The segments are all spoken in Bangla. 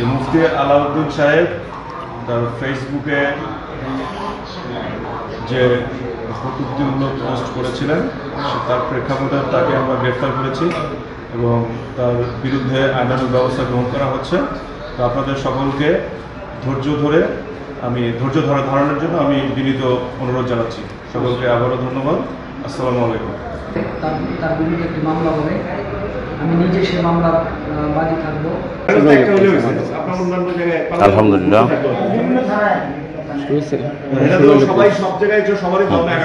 যে মুফতি আলাউদ্দিন সাহেব তার ফেসবুকে যে কটূক্তিমূলক পোস্ট করেছিলেন তার প্রেক্ষাপটে তাকে আমরা গ্রেফতার করেছি এবং তার বিরুদ্ধে আইনানুগ ব্যবস্থা গ্রহণ করা হচ্ছে। তো আপনাদের সকলকে ধৈর্য ধরে আমি, ধৈর্য ধরা ধারণের জন্য আমি বিনীত অনুরোধ জানাচ্ছি। সকলকে আবারও ধন্যবাদ। আসসালামু আলাইকুম। তার বিরুদ্ধে একটি মামলা হবে আমি নিজে সে মামলার আহ, বাদী থাকব। আলহামদুলিল্লাহ। সবাই সব জায়গায় সবারই ভাবনা এক।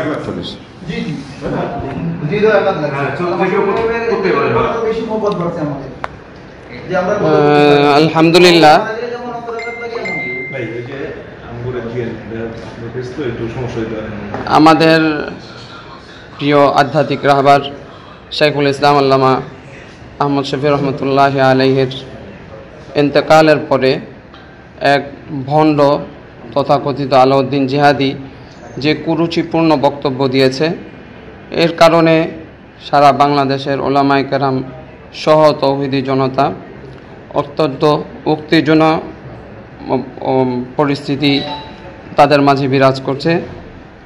আমাদের প্রিয় আধ্যাত্মিক রাহবার শাইখুল ইসলাম আল্লামা আহমদ শফি রহমতুল্লাহ আলহের ইন্তেকালের পরে এক ভণ্ড তথাকথিত আলাউদ্দিন জিহাদি যে কুরুচিপূর্ণ বক্তব্য দিয়েছে, এর কারণে সারা বাংলাদেশের ওলামাই কেরাম সহ তৌহিদি জনতা অত্যন্ত উত্তেজনা পরিস্থিতি তাদের মাঝে বিরাজ করছে।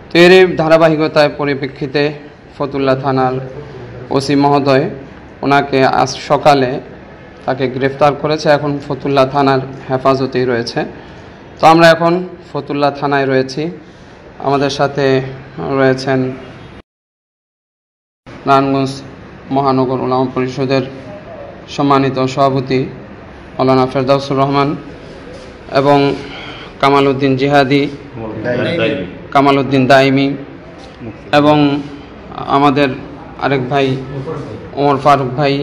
তো এর ধারাবাহিকতায় পরিপ্রেক্ষিতে ফতুল্লা থানার ওসি মহোদয় ওনাকে আজ সকালে তাকে গ্রেফতার করেছে। এখন ফতুল্লা থানার হেফাজতেই রয়েছে। তো আমরা এখন ফতুল্লা থানায় রয়েছি। আমাদের সাথে রয়েছেন নারায়ণগঞ্জ মহানগর ওলামা পরিষদের সম্মানিত সভাপতি মৌলানা ফেরদাউসুর রহমান এবং কামাল উদ্দিন জিহাদি কামাল উদ্দিন দাইমি এবং আমাদের আরেক ভাই ওমর ফারুক ভাই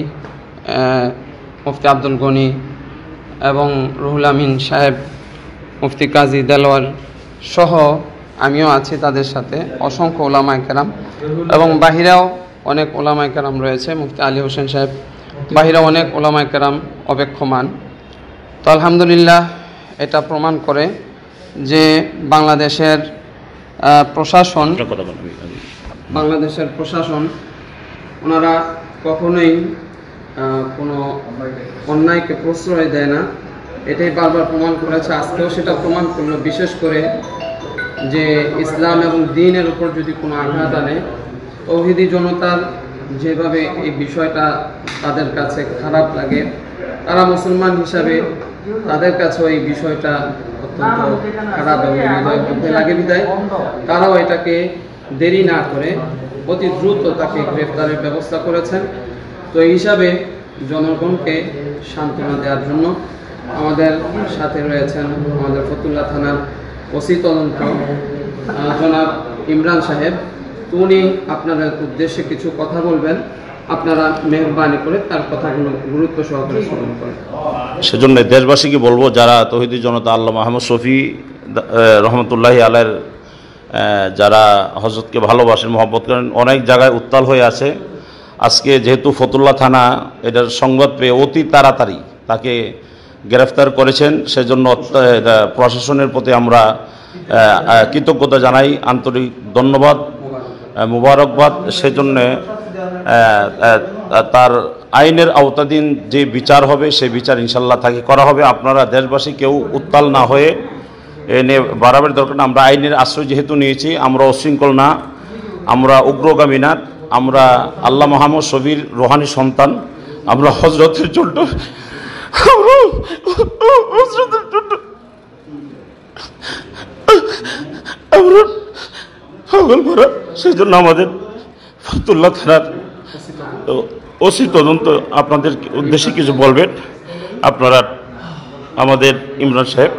মুফতি আব্দুল গনি এবং রুহুল আমিন সাহেব মুফতি কাজী দেলোয়ার সহ আমিও আছি তাদের সাথে অসংখ্য ওলামায় কেরাম এবং বাহিরেও অনেক ওলামায় কেরাম রয়েছে মুফতি আলী হোসেন সাহেব। বাহিরে অনেক ওলামায় কেরাম অপেক্ষমান। তো আলহামদুলিল্লাহ এটা প্রমাণ করে যে বাংলাদেশের প্রশাসন বাংলাদেশের প্রশাসন ওনারা কখনোই কোনো অন্যায়কে প্রশ্রয় দেয় না। এটাই বারবার প্রমাণ করেছে। আজকেও সেটা প্রমাণ করল, বিশেষ করে যে ইসলাম এবং দিনের উপর যদি কোনো আঘাত আনে, তৌহিদি জনতার যেভাবে এই বিষয়টা তাদের কাছে খারাপ লাগে, তারা মুসলমান হিসাবে তাদের কাছেও এই বিষয়টা অত্যন্ত খারাপ এবং হৃদয় লাগে বিদায়। তারাও এটাকে দেরি না করে অতি দ্রুত তাকে গ্রেফতারের ব্যবস্থা করেছেন। তো এই হিসাবে জনগণকে সান্ত্বনা দেওয়ার জন্য আমাদের সাথে রয়েছেন আমাদের ফতুল্লা থানার ওসি তদন্ত জনাব ইমরান সাহেব। উনি আপনাদের উদ্দেশ্যে কিছু কথা বলবেন। আপনারা মেহরবানি করে তার কথাগুলো গুরুত্ব সহকারে শ্রবণ করেন। সেজন্য দেশবাসীকে বলব, যারা তহিদি জনতা আল্লাহ মাহমুদ শফি রহমতুল্লাহি আলের যারা হজরতকে ভালোবাসেন, মহব্বত করেন, অনেক জায়গায় উত্তাল হয়ে আছে। আজকে যেহেতু ফতুল্লা থানা, এটার সংবাদ পেয়ে অতি তাড়াতাড়ি তাকে গ্রেফতার করেছেন, সেজন্য প্রশাসনের প্রতি আমরা কৃতজ্ঞতা জানাই, আন্তরিক ধন্যবাদ মুবারকবাদ। সেজন্যে তার আইনের আওতাধীন যে বিচার হবে সেই বিচার ইনশাল্লাহ তাকে করা হবে। আপনারা দেশবাসী কেউ উত্তাল না হয়ে নিয়ে বাড়াবার দরকার আমরা আইনের আশ্রয় যেহেতু নিয়েছি, আমরা অশৃঙ্খল না, আমরা উগ্রগামী না, আমরা আল্লাহ মাহমদ শবির রোহানি সন্তান, আমরা হজরতের জন্য সেই জন্য আমাদের ফতুল্লাহ থানার ওসি তদন্ত আপনাদের উদ্দেশ্যে কিছু বলবেন। আপনারা, আমাদের ইমরান সাহেব।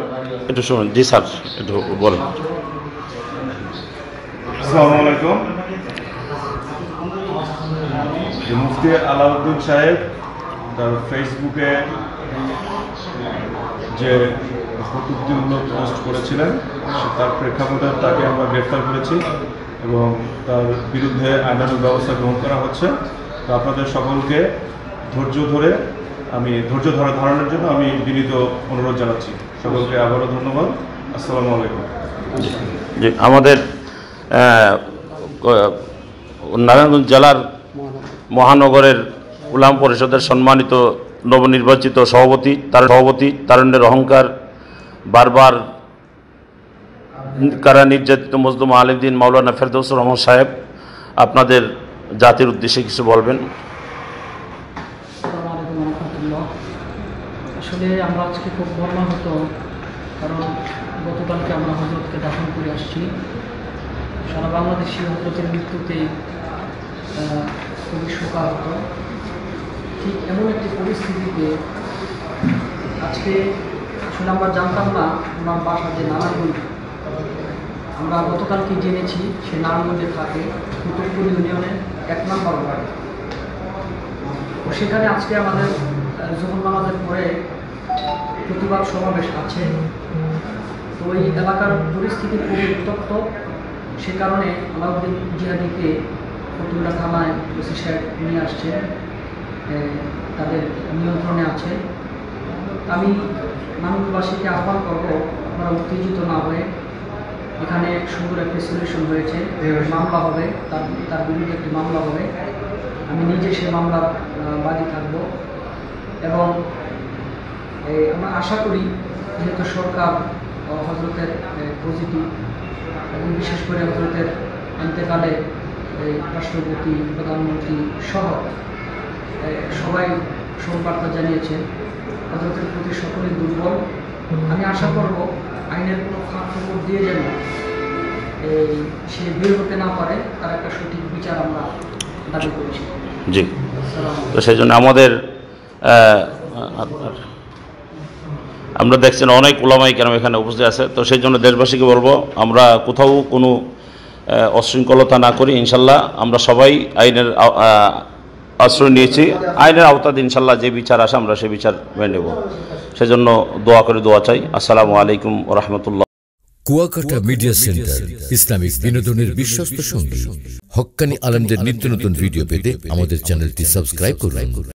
একটু শুনুন, জি স্যার, একটু বলেন। মুফতি আলাউদ্দিন সাহেব, তার ফেসবুকে যে কটূক্তিমূলক পোস্ট করেছিলেন তার প্রেক্ষাপটে তাকে আমরা গ্রেফতার করেছি এবং তার বিরুদ্ধে আইনানুগ ব্যবস্থা গ্রহণ করা হচ্ছে। তো আপনাদের সকলকে ধৈর্য ধরে আমি, ধৈর্য ধরা ধারণের জন্য আমি বিনীত অনুরোধ জানাচ্ছি। সকলকে আবারও ধন্যবাদ। আসসালামু আলাইকুম। যে আমাদের নারায়ণগঞ্জ জেলার মহানগরের উলাম পরিষদের সম্মানিত নবনির্বাচিত সভাপতি, তার সভাপতি তারুণ্যের অহংকার, বারবার কারা নির্যাতিত মজলুম আলিমদিন মাওলানা ফেরদৌসুর রহমান সাহেব, আপনাদের জাতির উদ্দেশ্যে কিছু বলবেন আসসালামু আলাইকুম রহমতুল্লাহ আসলে আমরা আজকে খুব মর্মাহত, কারণ গতকালকে আমরা হজরতকে দাফন করে আসছি। সারা বাংলাদেশি হজরতের মৃত্যুতে খুবই শোকাহত। ঠিক এমন একটি পরিস্থিতিতে আজকে আসলে আমরা জানতাম না ওনার বাসা যে নারায়ণগঞ্জ, আমরা গতকালকে জেনেছি সে নারায়ণগঞ্জে থাকে কুতুবপুর ইউনিয়নের এক নম্বর ওয়ার্ড। সেখানে আজকে আমাদের জোহর নামাজের পরে প্রতিবাদ সমাবেশ আছে, তো এই এলাকার পরিস্থিতি খুবই উত্তপ্ত। সে কারণে আলাউদ্দিন জিহাদিকে ফতুল্লা থানায় ওসি সাহেব নিয়ে আসছে তাদের নিয়ন্ত্রণে আছে। আমি মানুষবাসীকে আহ্বান করব, আপনারা উত্তেজিত না হয়ে এখানে সুন্দর একটি সলিউশন হয়েছে, মামলা হবে, তার তার বিরুদ্ধে একটি মামলা হবে। আমি নিজে সে মামলার বাদী থাকব। এবং আমরা আশা করি যেহেতু সরকার হজরতের পজিটিভ এবং বিশেষ করে হজরতের অন্তেকালে এই রাষ্ট্রপতি প্রধানমন্ত্রী সহ সবাই শোকবার্তা জানিয়েছেন হজরতের প্রতি সকলেই দুর্বল। আমি আশা করব আইনের কোনো ফাঁক দিয়ে যেন এই সে বের হতে না পারে তার একটা সঠিক বিচার আমরা দাবি করেছি। জি। তো সেই জন্য আমাদের আমরা দেখছেন অনেক ওলামাই কেন এখানে উপস্থিত আছে। তো সেই জন্য দেশবাসীকে বলব, আমরা কোথাও কোনো অশৃঙ্খলতা না করি, ইনশাল্লাহ। আমরা সবাই আইনের আশ্রয় নিয়েছি। আইনের আওতাতে ইনশাল্লাহ যে বিচার আসে, আমরা সেই বিচার মেনে নেব। সেজন্য দোয়া করে দোয়া চাই। আসসালামু আলাইকুম রহমতুল্লাহ। কুয়াকাটা মিডিয়া সেন্টার, ইসলামিক বিনোদনের বিশ্বস্ত সঙ্গী। হক্কানি আলমদের নিত্য নতুন ভিডিও পেতে আমাদের চ্যানেলটি সাবস্ক্রাইব করুন।